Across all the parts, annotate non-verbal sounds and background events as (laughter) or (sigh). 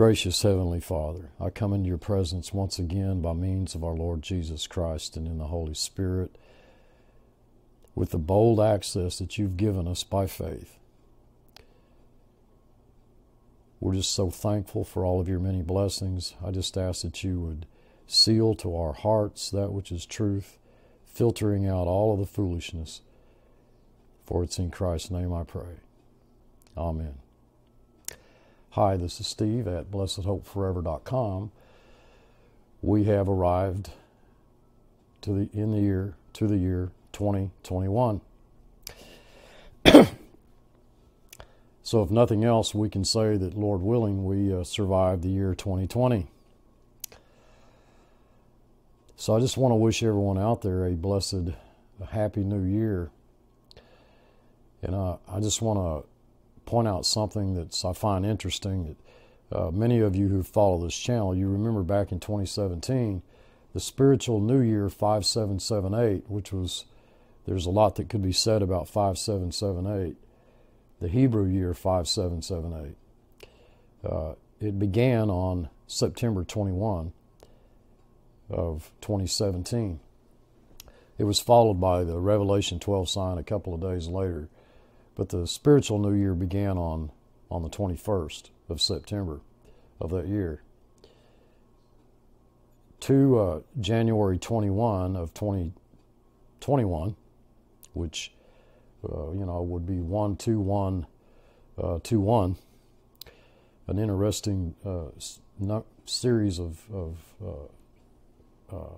Gracious Heavenly Father, I come into your presence once again by means of our Lord Jesus Christ and in the Holy Spirit with the bold access that you've given us by faith. We're just so thankful for all of your many blessings. I just ask that you would seal to our hearts that which is truth, filtering out all of the foolishness. For it's in Christ's name I pray. Amen. Hi, this is Steve at blessedhopeforever.com. We have arrived to the in the year to the year 2021. (clears throat) so, if nothing else, we can say that, Lord willing, we uh, survived the year 2020. So, I just want to wish everyone out there a blessed, a happy new year. And uh, I just want to point out something that I find interesting that uh, many of you who follow this channel, you remember back in 2017, the spiritual New Year 5778, which was, there's a lot that could be said about 5778, the Hebrew year 5778. Uh, it began on September 21 of 2017. It was followed by the Revelation 12 sign a couple of days later but the spiritual new year began on, on the 21st of September of that year. To uh, January 21 of 2021, which uh, you know would be 1 2 1 uh, 2 1, an interesting uh, series of, of uh, uh,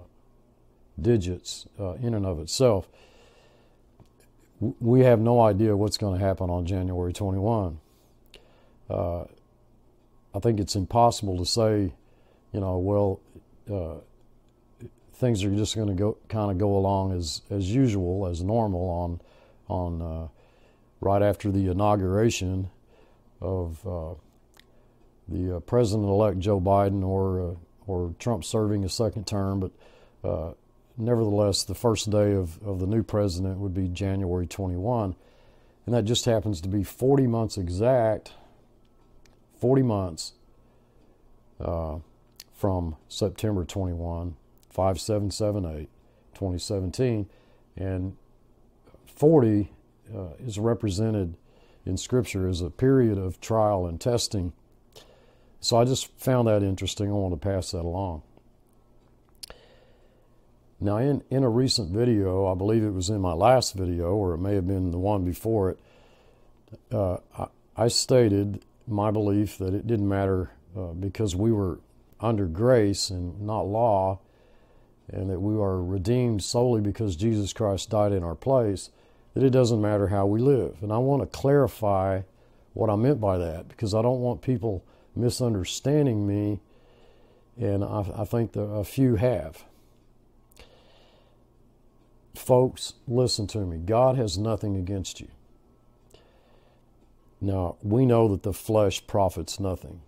digits in and of itself we have no idea what's going to happen on January 21. Uh, I think it's impossible to say, you know, well, uh, things are just going to go kind of go along as as usual, as normal on on uh, right after the inauguration of uh, the uh, president-elect Joe Biden or uh, or Trump serving a second term, but nevertheless, the first day of, of the new president would be January 21. And that just happens to be 40 months exact, 40 months uh, from September 21, 5778, 2017. And 40 uh, is represented in Scripture as a period of trial and testing. So I just found that interesting. I want to pass that along. Now, in, in a recent video, I believe it was in my last video, or it may have been the one before it, uh, I, I, stated my belief that it didn't matter uh, because we were under grace and not law, and that we are redeemed solely because Jesus Christ died in our place, that it doesn't matter how we live. And I want to clarify what I meant by that because I don't want people misunderstanding me, and I, I think a few have. Folks, listen to me. God has nothing against you. Now, we know that the flesh profits nothing.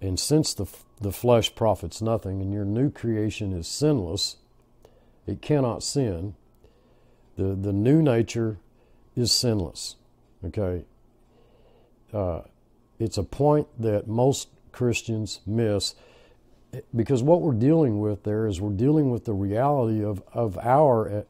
And since the, the flesh profits nothing and your new creation is sinless, it cannot sin, the, the new nature is sinless. Okay? Uh, it's a point that most Christians miss because what we're dealing with there is we're dealing with the reality of, of our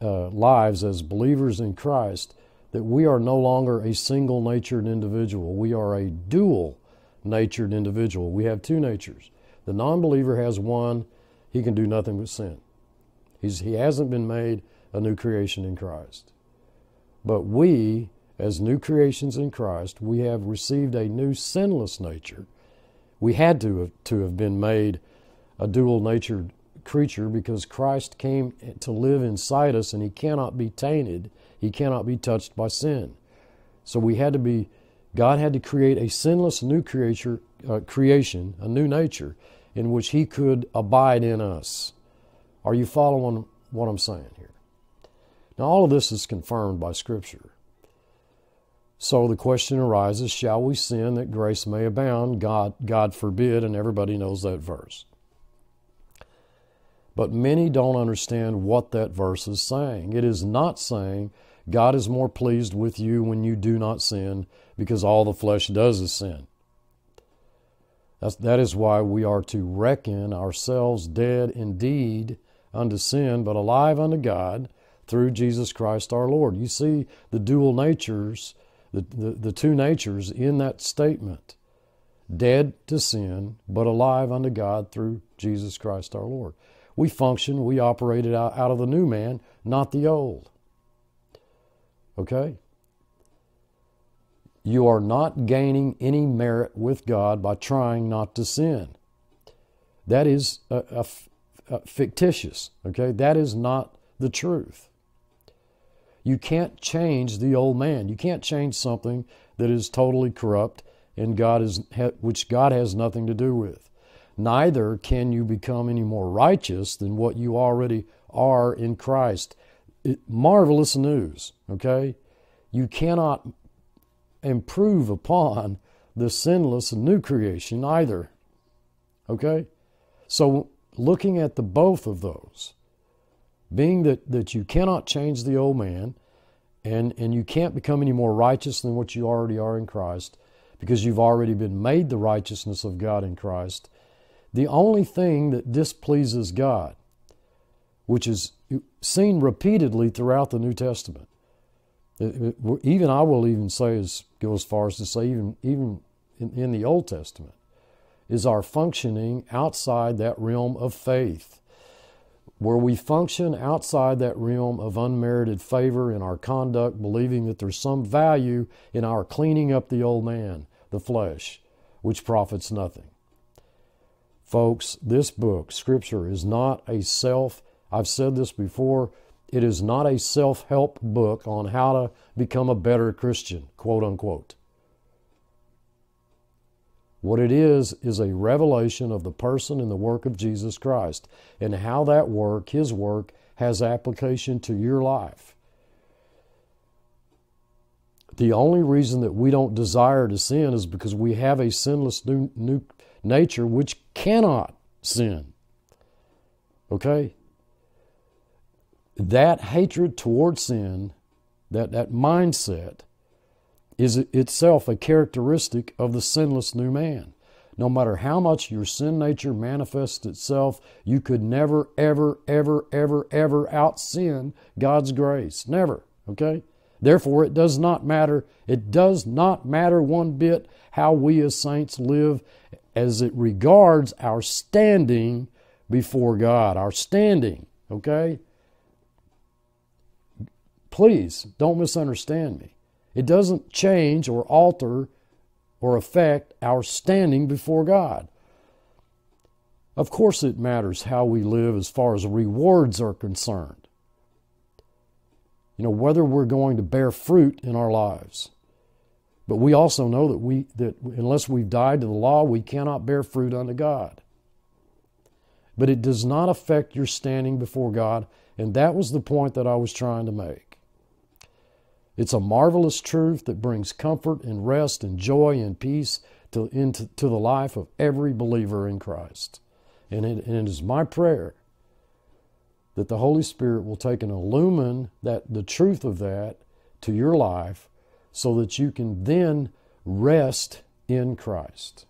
uh, lives as believers in Christ that we are no longer a single natured individual. We are a dual natured individual. We have two natures. The non believer has one, he can do nothing but sin. He's, he hasn't been made a new creation in Christ. But we, as new creations in Christ, we have received a new sinless nature we had to have, to have been made a dual natured creature because Christ came to live inside us and he cannot be tainted, he cannot be touched by sin. So we had to be, God had to create a sinless new creature, uh, creation, a new nature in which he could abide in us. Are you following what I'm saying here? Now, all of this is confirmed by Scripture. So the question arises shall we sin that grace may abound? God, God forbid, and everybody knows that verse. But many don't understand what that verse is saying. It is not saying God is more pleased with you when you do not sin because all the flesh does is sin. That's, that is why we are to reckon ourselves dead indeed unto sin, but alive unto God through Jesus Christ our Lord. You see the dual natures, the, the, the two natures in that statement dead to sin, but alive unto God through Jesus Christ our Lord. We function, we operated out, out of the new man, not the old. Okay? You are not gaining any merit with God by trying not to sin. That is a, a, a fictitious, okay? That is not the truth. You can't change the old man. You can't change something that is totally corrupt and God is which God has nothing to do with. Neither can you become any more righteous than what you already are in Christ. It, marvelous news, okay? You cannot improve upon the sinless new creation either. Okay? So, looking at the both of those, being that, that you cannot change the old man and, and you can't become any more righteous than what you already are in Christ because you've already been made the righteousness of God in Christ, the only thing that displeases God, which is seen repeatedly throughout the New Testament, uh, uh, even I will even say as go as far as to say even even in, in the Old Testament is our functioning outside that realm of faith where we function outside that realm of unmerited favor in our conduct, believing that there's some value in our cleaning up the old man, the flesh, which profits nothing. Folks, this book, Scripture, is not a self, I've said this before, it is not a self help book on how to become a better Christian, quote unquote. What it is, is a revelation of the person and the work of Jesus Christ and how that work, His work, has application to your life. The only reason that we don't desire to sin is because we have a sinless new, new nature which cannot sin. Okay? that hatred toward sin, that, that mindset, is itself a characteristic of the sinless new man. No matter how much your sin nature manifests itself, you could never, ever, ever, ever, ever out sin God's grace. Never. Okay? Therefore, it does not matter. It does not matter one bit how we as saints live as it regards our standing before God. Our standing. Okay? Please don't misunderstand me. It doesn't change or alter or affect our standing before God. Of course, it matters how we live as far as rewards are concerned. You know, whether we're going to bear fruit in our lives. But we also know that we that unless we've died to the law, we cannot bear fruit unto God. But it does not affect your standing before God, and that was the point that I was trying to make. It's a marvelous truth that brings comfort and rest and joy and peace to, into to the life of every believer in Christ. And it, and it is my prayer that the Holy Spirit will take and illumine that the truth of that to your life so that you can then rest in Christ.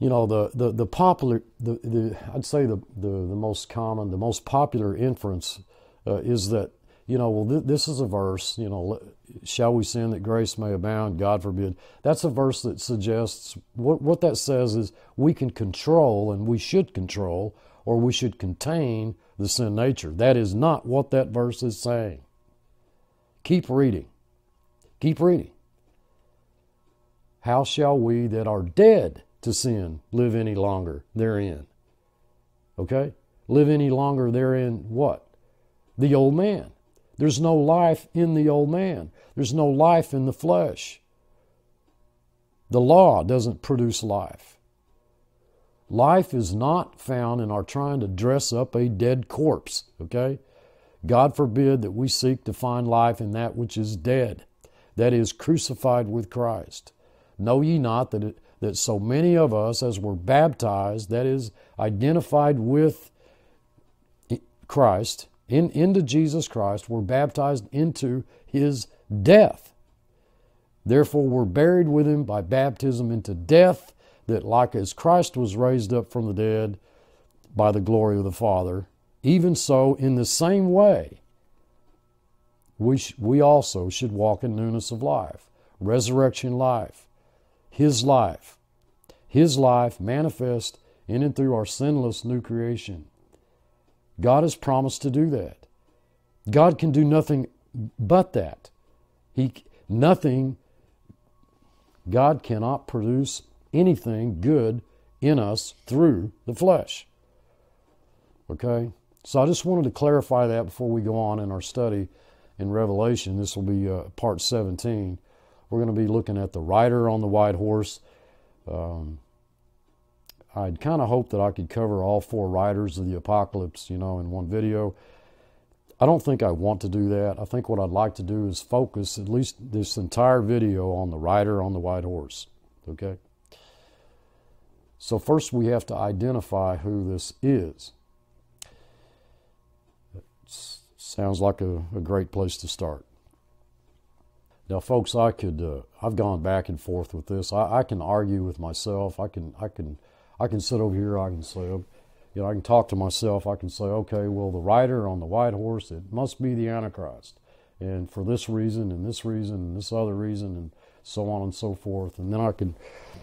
You know, the, the, the popular, the, the, I'd say the, the, the most common, the most popular inference uh, is that you know, well, th- this is a verse, you know, shall we sin that grace may abound? God forbid. That's a verse that suggests what, what that says is we can control and we should control or we should contain the sin nature. That is not what that verse is saying. Keep reading. Keep reading. How shall we that are dead to sin live any longer therein? Okay? Live any longer therein what? The old man. There's no life in the old man, there's no life in the flesh. The law doesn't produce life. Life is not found in our trying to dress up a dead corpse, okay? God forbid that we seek to find life in that which is dead, that is, crucified with Christ. Know ye not that, it, that so many of us, as were baptized, that is, identified with Christ, in, into Jesus Christ, were baptized into his death. Therefore, we're buried with him by baptism into death, that like as Christ was raised up from the dead by the glory of the Father, even so, in the same way, we, sh- we also should walk in newness of life, resurrection life, His life, His life manifest in and through our sinless new creation. God has promised to do that. God can do nothing but that. He nothing God cannot produce anything good in us through the flesh. Okay? So I just wanted to clarify that before we go on in our study in Revelation. This will be uh, part 17. We're going to be looking at the rider on the white horse. Um, I'd kind of hoped that I could cover all four riders of the apocalypse, you know, in one video. I don't think I want to do that. I think what I'd like to do is focus at least this entire video on the rider on the white horse. Okay? So, first we have to identify who this is. sounds like a, a, great place to start. Now, folks, I could, uh, I've gone back and forth with this. I, I, can argue with myself. I can, I can, I can sit over here. I can say, you know, I can talk to myself. I can say, okay, well, the rider on the white horse, it must be the Antichrist, and for this reason, and this reason, and this other reason, and so on and so forth. And then I can,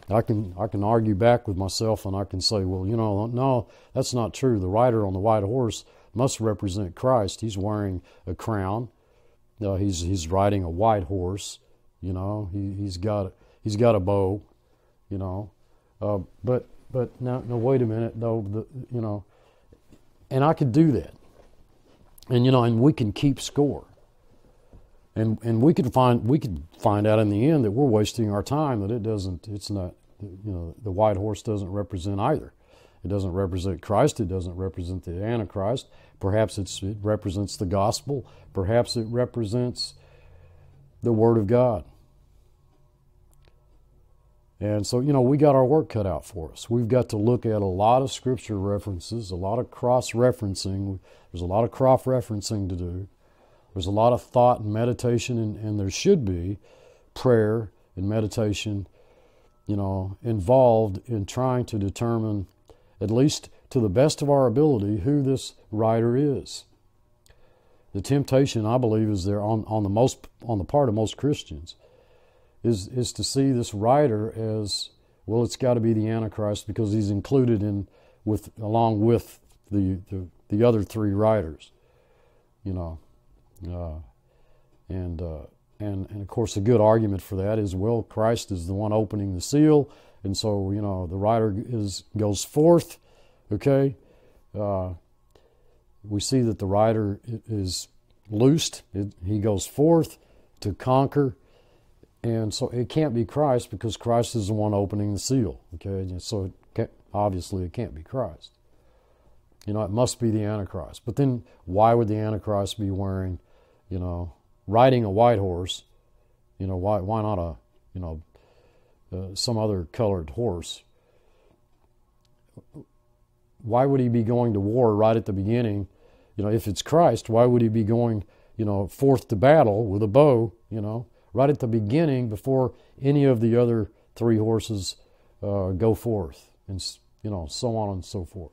I can, I can argue back with myself, and I can say, well, you know, no, that's not true. The rider on the white horse must represent Christ. He's wearing a crown. Uh, he's he's riding a white horse. You know, he he's got he's got a bow. You know, uh, but but now no wait a minute though the you know, and I could do that. And you know, and we can keep score. And and we could find we could find out in the end that we're wasting our time. That it doesn't. It's not. You know, the white horse doesn't represent either. It doesn't represent Christ. It doesn't represent the Antichrist. Perhaps it represents the gospel. Perhaps it represents the Word of God. And so, you know, we got our work cut out for us. We've got to look at a lot of scripture references, a lot of cross referencing. There's a lot of cross referencing to do. There's a lot of thought and meditation, and, and there should be prayer and meditation, you know, involved in trying to determine at least to the best of our ability, who this rider is. The temptation, I believe, is there on, on the most on the part of most Christians, is is to see this rider as well. It's got to be the Antichrist because he's included in with along with the the, the other three riders, you know, uh, and uh, and and of course a good argument for that is well Christ is the one opening the seal and so, you know, the rider is goes forth, okay? Uh, we see that the rider is loosed. It, he goes forth to conquer. And so it can't be Christ because Christ is the one opening the seal, okay? And so it obviously it can't be Christ. You know, it must be the Antichrist. But then why would the Antichrist be wearing, you know, riding a white horse? You know, why, why not a, you know, uh, some other colored horse. Why would he be going to war right at the beginning? You know, if it's Christ, why would he be going, you know, forth to battle with a bow, you know, right at the beginning before any of the other three horses uh, go forth, and, you know, so on and so forth.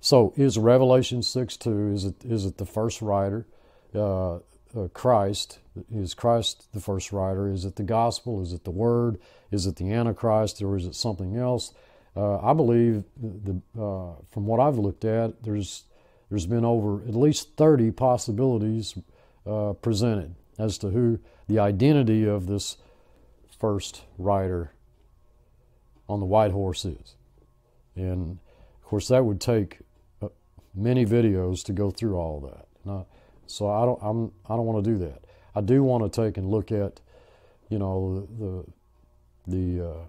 So is Revelation 6 2, is it, is it the first rider? Uh, uh, Christ? Is Christ the first rider? Is it the gospel? Is it the word? Is it the Antichrist, or is it something else? Uh, I believe, the, uh, from what I've looked at, there's there's been over at least 30 possibilities uh, presented as to who the identity of this first rider on the white horse is, and of course that would take uh, many videos to go through all that. Now, so I don't I'm I don't want to do that. I do want to take and look at, you know, the the. Uh,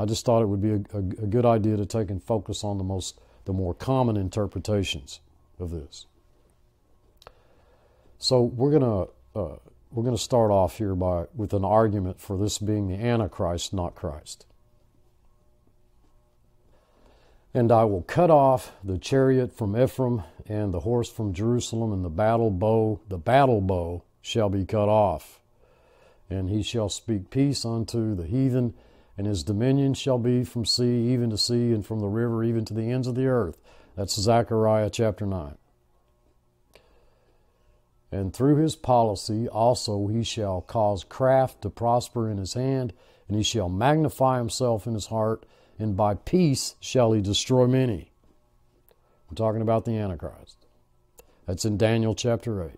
I just thought it would be a, a, a good idea to take and focus on the most the more common interpretations of this. So we're gonna uh, we're gonna start off here by with an argument for this being the Antichrist, not Christ. And I will cut off the chariot from Ephraim and the horse from Jerusalem, and the battle bow, the battle bow shall be cut off. and he shall speak peace unto the heathen, and his dominion shall be from sea even to sea, and from the river even to the ends of the earth. That's Zechariah chapter 9. And through his policy also he shall cause craft to prosper in his hand, and he shall magnify himself in his heart, and by peace shall he destroy many. We're talking about the Antichrist. That's in Daniel chapter 8.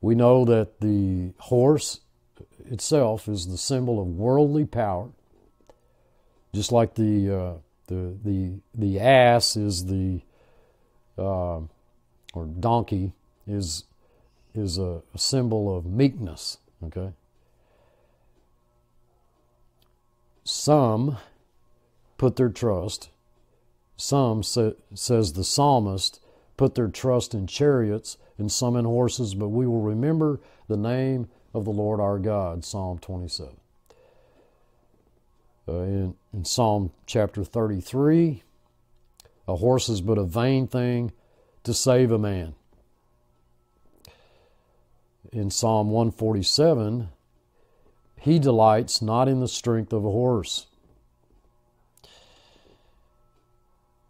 We know that the horse itself is the symbol of worldly power, just like the uh, the the the ass is the uh, or donkey is is a, symbol of meekness. Okay. Some put their trust. Some sa- says the psalmist put their trust in chariots and some in horses, but we will remember the name of the Lord our God. Psalm 27. Uh, in, in Psalm chapter 33, a horse is but a vain thing to save a man. In Psalm 147, he delights not in the strength of a horse.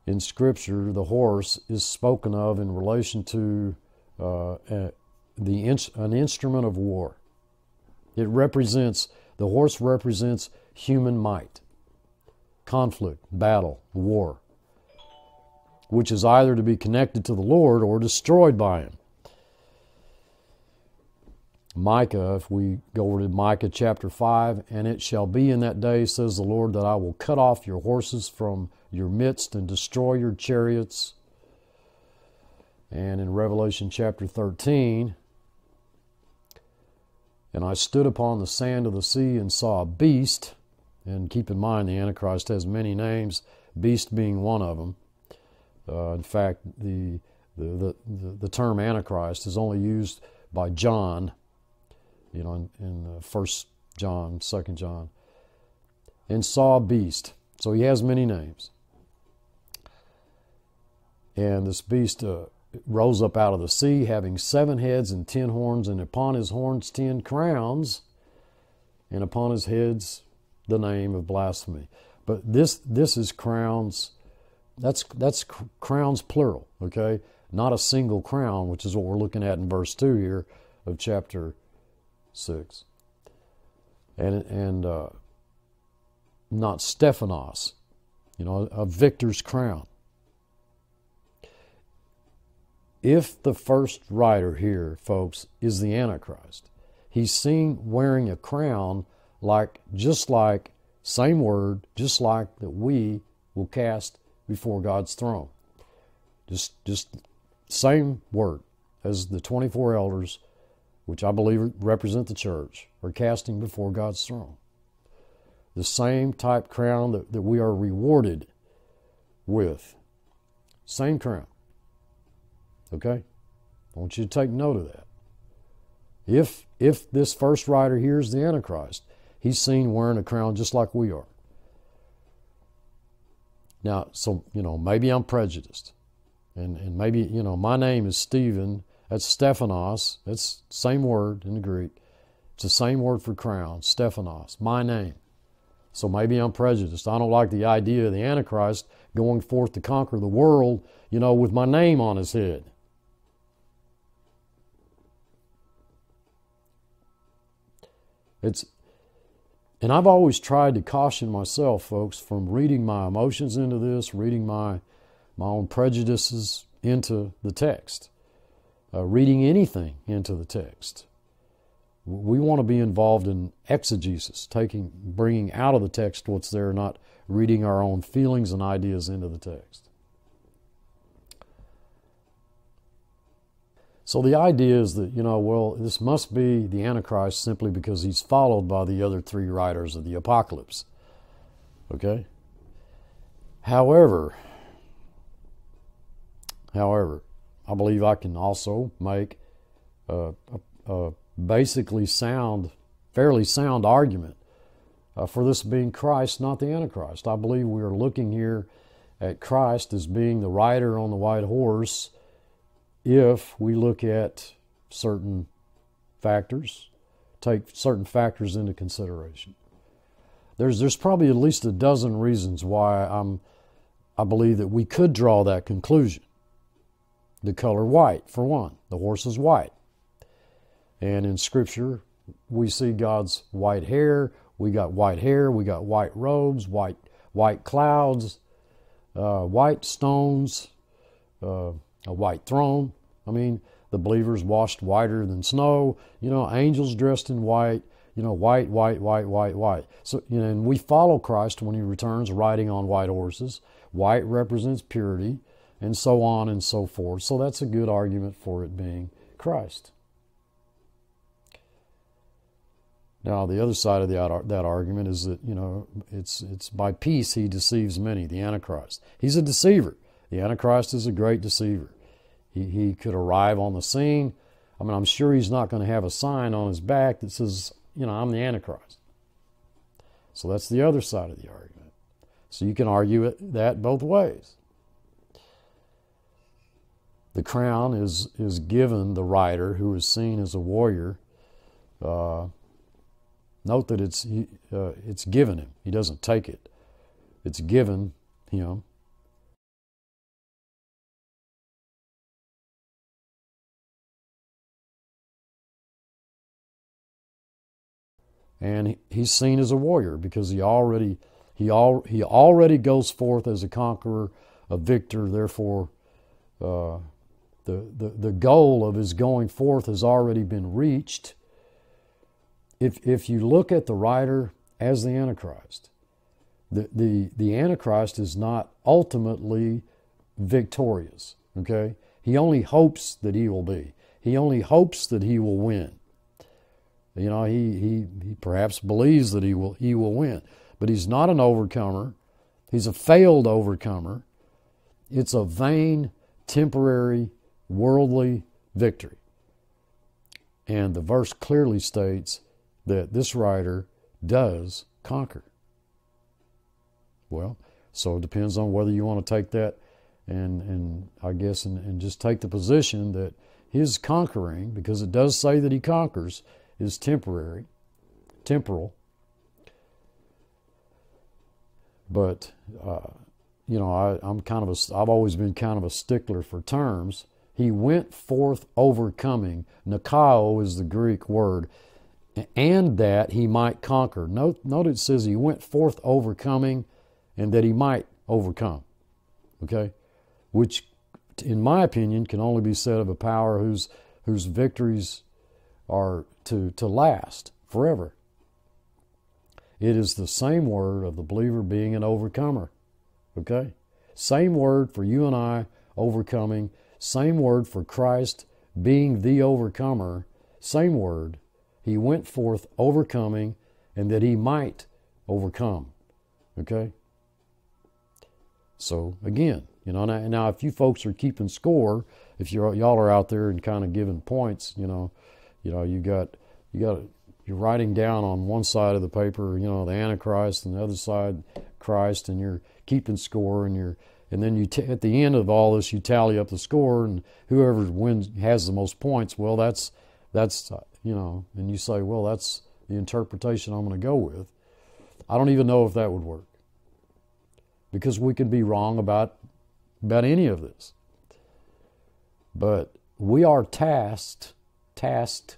In Scripture, the horse is spoken of in relation to uh, the an instrument of war. It represents the horse represents human might, conflict, battle, war which is either to be connected to the Lord or destroyed by Him. Micah, if we go over to Micah chapter 5, and it shall be in that day, says the Lord, that I will cut off your horses from your midst and destroy your chariots. And in Revelation chapter 13, and I stood upon the sand of the sea and saw a beast. And keep in mind, the Antichrist has many names, beast being one of them. Uh, in fact, the, the, the, the, term Antichrist is only used by John, you know, in, in First John, Second John, and saw beast. So he has many names. And this beast uh, rose up out of the sea, having seven heads and ten horns, and upon his horns ten crowns, and upon his heads the name of blasphemy. But this this is crowns that's that's crowns plural, okay? Not a single crown, which is what we're looking at in verse two here of chapter six, and and uh, not Stephanos, you know, a victor's crown. If the first rider here, folks, is the Antichrist, he's seen wearing a crown like just like same word, just like that we will cast before God's throne. Just, just same word as the 24 elders, which I believe represent the church, are casting before God's throne. The same type crown that, that we are rewarded with. Same crown. Okay? I want you to take note of that. If if this first rider here is the Antichrist, he's seen wearing a crown just like we are. Now, so, you know, maybe I'm prejudiced. And, and maybe, you know, my name is Stephen. That's Stephanos. That's same word in the Greek. It's the same word for crown, Stephanos, my name. So maybe I'm prejudiced. I don't like the idea of the Antichrist going forth to conquer the world, you know, with my name on his head. It's and I've always tried to caution myself, folks, from reading my emotions into this, reading my, my own prejudices into the text, uh, reading anything into the text. We want to be involved in exegesis, taking, bringing out of the text what's there, not reading our own feelings and ideas into the text. So the idea is that, you know, well, this must be the Antichrist simply because he's followed by the other three riders of the apocalypse. Okay? However, however, I believe I can also make a, a, a basically sound, fairly sound argument uh, for this being Christ, not the Antichrist. I believe we are looking here at Christ as being the rider on the white horse if we look at certain factors, take certain factors into consideration. There's there's probably at least a dozen reasons why I'm I believe that we could draw that conclusion. The color white, for one. The horse is white. And in Scripture, we see God's white hair. We got white hair. We got white robes, white white clouds, uh, white stones, uh, a white throne. I mean, the believers washed whiter than snow. You know, angels dressed in white. You know, white, white, white, white, white. So, you know, and we follow Christ when he returns riding on white horses. White represents purity, and so on and so forth. So that's a good argument for it being Christ. Now, the other side of the, that argument is that, you know, it's, it's by peace he deceives many, the Antichrist. He's a deceiver. The Antichrist is a great deceiver. He, he could arrive on the scene. I mean, I'm sure he's not going to have a sign on his back that says, you know, I'm the Antichrist. So that's the other side of the argument. So you can argue it, that both ways. The crown is, is given the rider who is seen as a warrior. Uh, Note that it's, uh, it's given him. He doesn't take it. It's given him. And he's seen as a warrior because he already he al- he already goes forth as a conqueror, a victor. Therefore, uh, the, the the goal of his going forth has already been reached if, if you look at the rider as the Antichrist, the, the, the Antichrist is not ultimately victorious. Okay? He only hopes that he will be. He only hopes that he will win. You know, he, he, he perhaps believes that he will, he will win, but he's not an overcomer. He's a failed overcomer. It's a vain, temporary, worldly victory. And the verse clearly states that this rider does conquer. Well, so it depends on whether you want to take that and, and I guess, and, and just take the position that his conquering, because it does say that he conquers, is temporary, temporal. But, uh, you know, I, I'm kind of a, I've always been kind of a stickler for terms. He went forth overcoming. Nikao is the Greek word and that he might conquer. Note, note it says he went forth overcoming and that he might overcome. Okay? Which, in my opinion, can only be said of a power whose, whose victories are to, to last forever. It is the same word of the believer being an overcomer. Okay? Same word for you and I overcoming, same word for Christ being the overcomer, same word he went forth overcoming and that he might overcome. Okay? So again, you know, now, now if you folks are keeping score, if you're y'all are out there and kind of giving points, you know, you know, you got you got you're writing down on one side of the paper, you know, the Antichrist, and the other side Christ, and you're keeping score, and you're and then you t- at the end of all this, you tally up the score, and whoever wins has the most points. Well, that's that's uh, you know, and you say, well, that's the interpretation I'm going to go with. I don't even know if that would work because we can be wrong about about any of this. But we are tasked, tasked.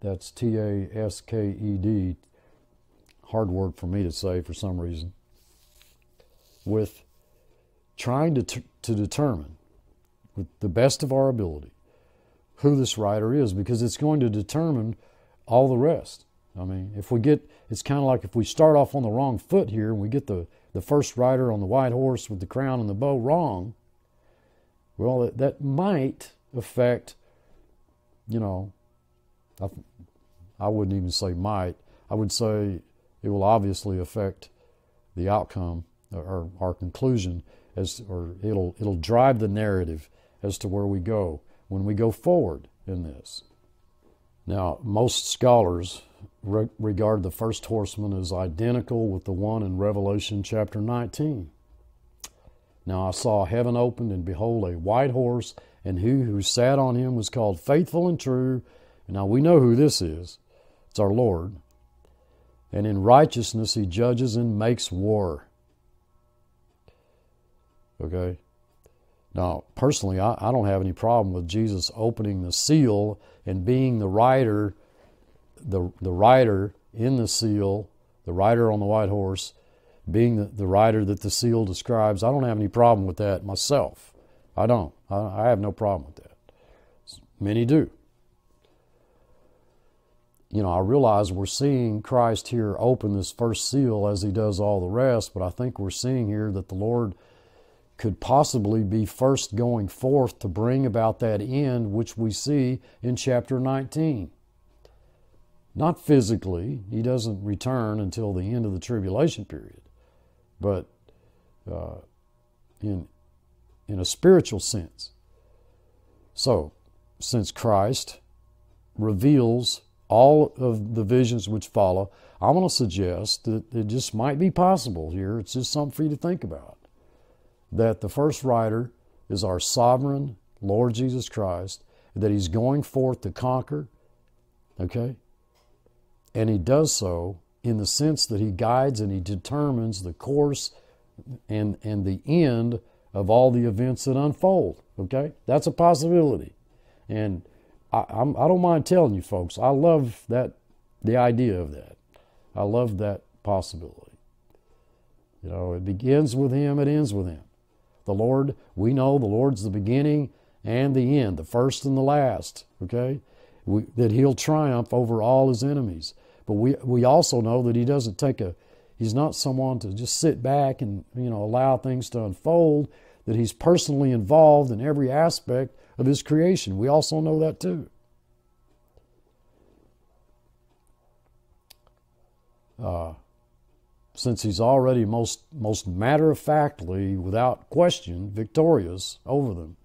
that's T A S K E D. Hard word for me to say for some reason. With trying to t- to determine, with the best of our ability, who this rider is because it's going to determine all the rest. I mean, if we get, it's kind of like if we start off on the wrong foot here and we get the, the first rider on the white horse with the crown and the bow wrong, well, that, that might affect, you know, I, I wouldn't even say might, I would say it will obviously affect the outcome or our conclusion as, or it'll, it'll drive the narrative as to where we go when we go forward in this. Now, most scholars re- regard the first horseman as identical with the one in Revelation chapter 19. Now I saw heaven opened, and behold, a white horse, and he who sat on him was called Faithful and True, Now we know who this is. It's our Lord. And in righteousness he judges and makes war. Okay? Now, personally, I, I don't have any problem with Jesus opening the seal and being the rider, the, the rider in the seal, the rider on the white horse, being the, the rider that the seal describes. I don't have any problem with that myself. I don't. I, have no problem with that. Many do. You know, I realize we're seeing Christ here open this first seal as he does all the rest, but I think we're seeing here that the Lord could possibly be first going forth to bring about that end which we see in chapter 19. Not physically, he doesn't return until the end of the tribulation period, but uh, in, in a spiritual sense. So, since Christ reveals all of the visions which follow, I want to suggest that it just might be possible here. It's just something for you to think about that the first rider is our sovereign Lord Jesus Christ, that he's going forth to conquer, okay? And he does so in the sense that he guides and he determines the course and, and the end of all the events that unfold, okay? That's a possibility. And I, I'm, I don't mind telling you folks, I love that, the idea of that. I love that possibility. You know, it begins with him, it ends with him. The Lord, we know the Lord's the beginning and the end, the first and the last, okay? We, that he'll triumph over all his enemies. But we, we also know that he doesn't take a, he's not someone to just sit back and, you know, allow things to unfold, that he's personally involved in every aspect of his creation. We also know that too. Uh, since he's already most most matter of factly, without question, victorious over them.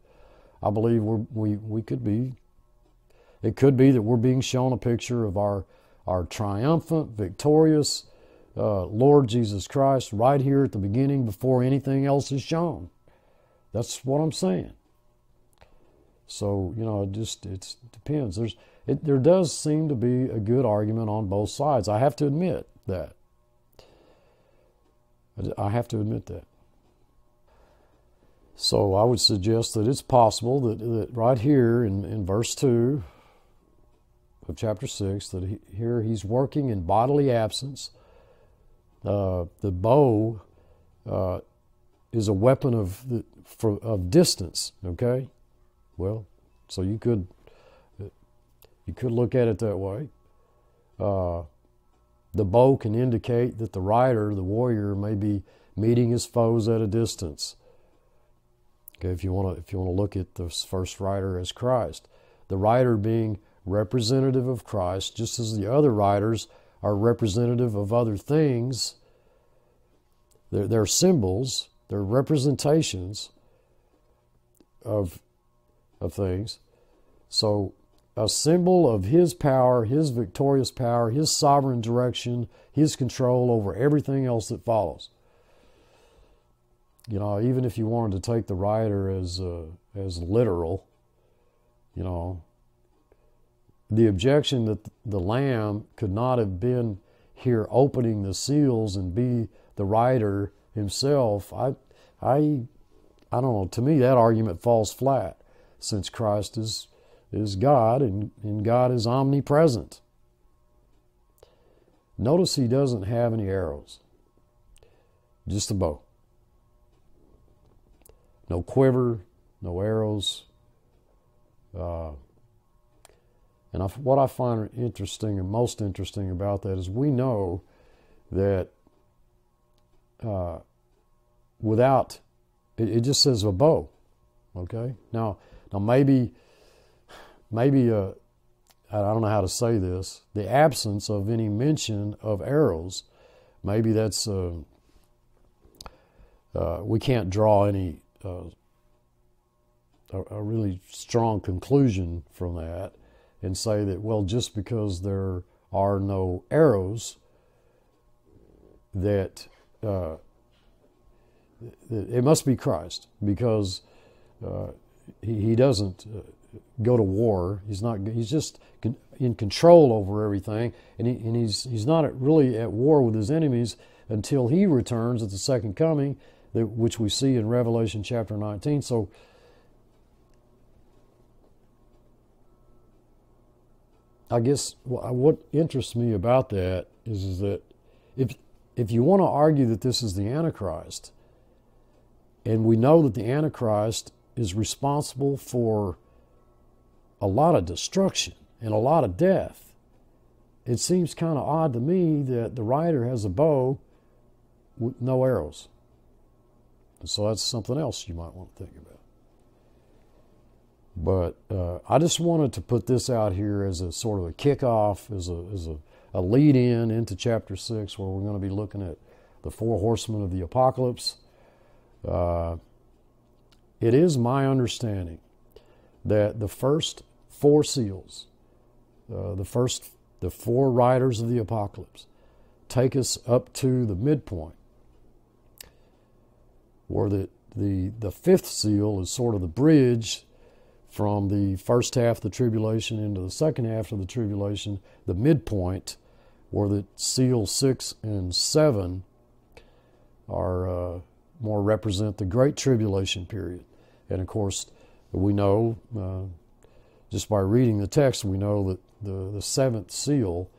I believe we we we could be. It could be that we're being shown a picture of our our triumphant, victorious uh, Lord Jesus Christ right here at the beginning before anything else is shown. That's what I'm saying. So you know, it just it depends. There's it, there does seem to be a good argument on both sides. I have to admit that. I have to admit that. So I would suggest that it's possible that, that right here in, in verse 2 of chapter 6, that he, here he's working in bodily absence. Uh, the bow uh, is a weapon of, for, of distance, okay? Well, so you could you could look at it that way. Uh, the bow can indicate that the rider, the warrior, may be meeting his foes at a distance. Okay, if you want to, if you want to look at the first rider as Christ, the rider being representative of Christ, just as the other riders are representative of other things. They're, they're symbols, they're representations of of things. So a symbol of His power, His victorious power, His sovereign direction, His control over everything else that follows. You know, even if you wanted to take the rider as uh, as literal, you know, the objection that the lamb could not have been here opening the seals and be the rider himself, I, I, I don't know. To me, that argument falls flat, since Christ is is God, and, and God is omnipresent. Notice he doesn't have any arrows, just a bow. No quiver, no arrows. Uh, and I, what I find interesting and most interesting about that is we know that uh, without, it, it, just says a bow. Okay? Now, now maybe maybe uh, I don't know how to say this, the absence of any mention of arrows. Maybe that's, uh, uh, we can't draw any, uh, a, a, really strong conclusion from that and say that, well, just because there are no arrows, that uh, it must be Christ because uh, he, he doesn't go to war. He's not. He's just in control over everything, and, he, and he's he's not really at war with his enemies until he returns at the second coming, that, which we see in Revelation chapter 19. So. I guess what interests me about that is, is that if if you want to argue that this is the Antichrist, and we know that the Antichrist is responsible for a lot of destruction and a lot of death. It seems kind of odd to me that the rider has a bow with no arrows. So that's something else you might want to think about. But uh, I just wanted to put this out here as a sort of a kickoff, as a, as a, a lead in into chapter 6, where we're going to be looking at the four horsemen of the apocalypse. Uh, it is my understanding that the first four seals, uh, the first, the four riders of the apocalypse, take us up to the midpoint, where the, the, the fifth seal is sort of the bridge from the first half of the tribulation into the second half of the tribulation, the midpoint, where the seal six and seven are uh, more represent the great tribulation period. And of course, we know uh, just by reading the text, we know that the, the seventh seal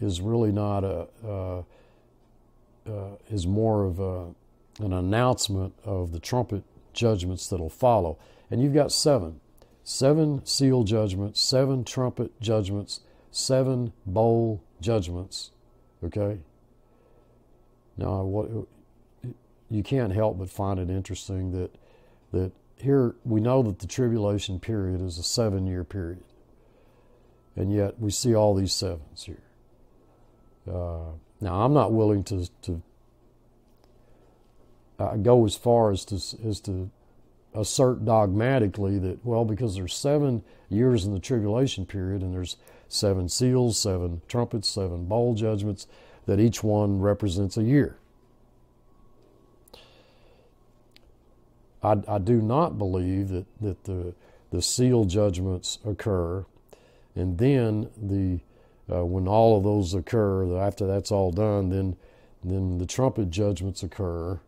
is really not a uh, uh, is more of a, an announcement of the trumpet judgments that'll follow. And you've got seven, seven seal judgments, seven trumpet judgments, seven bowl judgments. Okay. Now, what you can't help but find it interesting that that here we know that the tribulation period is a seven year period. And yet we see all these sevens here. Uh, now, I'm not willing to, to uh, go as far as to, as to assert dogmatically that, well, because there's seven years in the tribulation period and there's seven seals, seven trumpets, seven bowl judgments, that each one represents a year. I, I do not believe that, that the, the seal judgments occur, and then the uh, when all of those occur, after that's all done, then then the trumpet judgments occur,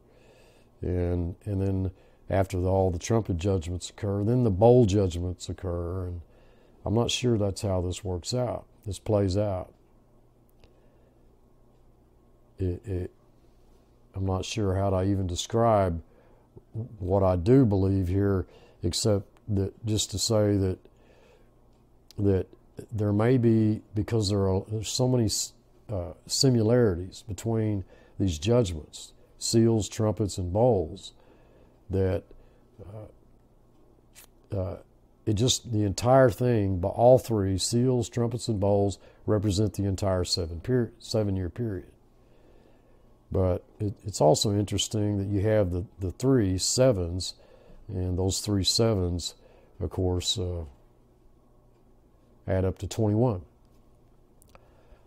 and and then after the, all the trumpet judgments occur, then the bowl judgments occur, and I'm not sure that's how this works out. This plays out. It, it, I'm not sure how to even describe what I do believe here, except that just to say that that there may be because there are so many uh, similarities between these judgments, seals, trumpets, and bowls, that uh, uh, it just the entire thing, but all three seals, trumpets, and bowls represent the entire seven period, seven year period. But it, it's also interesting that you have the, the three sevens, and those three sevens, of course, uh, add up to 21.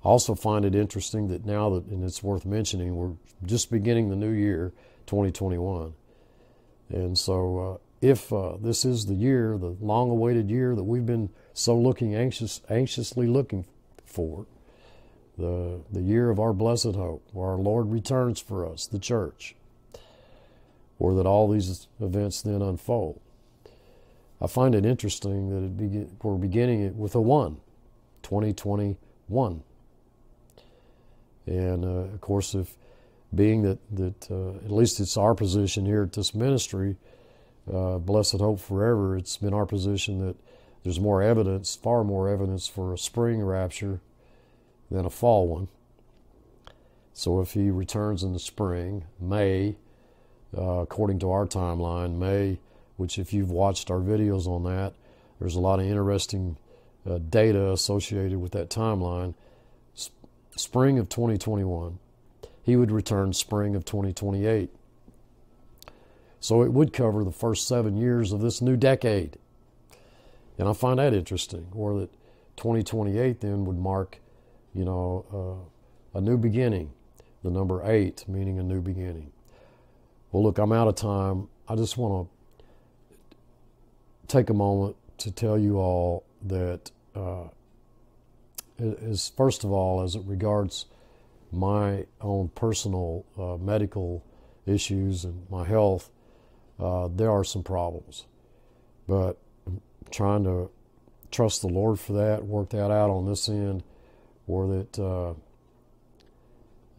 I also find it interesting that now that, and it's worth mentioning, we're just beginning the new year, 2021. And so, uh, if uh, this is the year, the long awaited year that we've been so looking anxious, anxiously looking for, the, the year of our blessed hope, where our Lord returns for us, the church, or that all these events then unfold. I find it interesting that it begin, we're beginning it with a 1, 2021. And uh, of course, if being that, that uh, at least it's our position here at this ministry, uh, Blessed Hope Forever, it's been our position that there's more evidence, far more evidence for a spring rapture than a fall one. So if he returns in the spring, May, uh, according to our timeline, May, which if you've watched our videos on that, there's a lot of interesting uh, data associated with that timeline. Spring of 2021, he would return spring of 2028. So it would cover the first seven years of this new decade. And I find that interesting, or that 2028 then would mark you know, uh, a new beginning, the number eight, meaning a new beginning. Well, look, I'm out of time. I just want to take a moment to tell you all that uh, is first of all, as it regards my own personal uh, medical issues and my health, uh, there are some problems. But I'm trying to trust the Lord for that, work that out on this end, or that uh,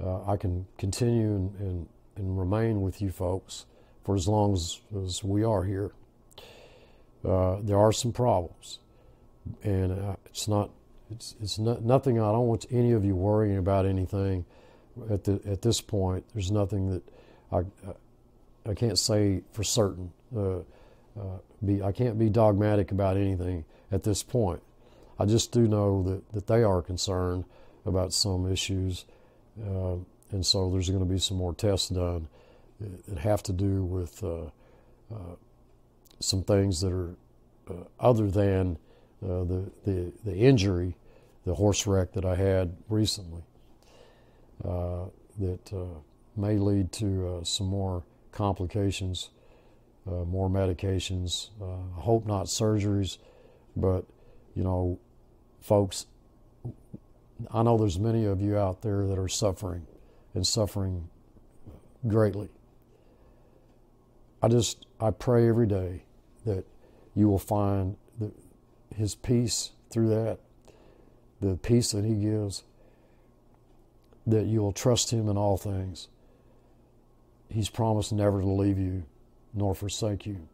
uh, I can continue and, and, and, remain with you folks for as long as, as we are here. Uh, there are some problems, and uh, it's not it's it's not, nothing. I don't want any of you worrying about anything at the at this point. There's nothing that I I can't say for certain. Uh, uh, be I can't be dogmatic about anything at this point. I just do know that that they are concerned about some issues, uh, and so there's going to be some more tests done that have to do with uh, uh, some things that are uh, other than uh, the, the, the injury, the horse wreck that I had recently, uh, that uh, may lead to uh, some more complications, more medications. I hope not surgeries, but you know, folks, I know there's many of you out there that are suffering and suffering greatly. I just I pray every day that you will find his peace through that, the peace that He gives, that you will trust Him in all things. He's promised never to leave you nor forsake you.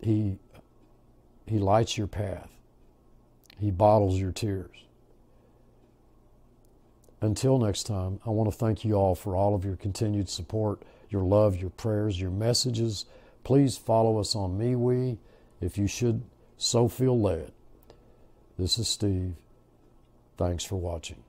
He, he lights your path, He bottles your tears. Until next time, I want to thank you all for all of your continued support, your love, your prayers, your messages. Please follow us on MeWe if you should so feel led. This is Steve. Thanks for watching.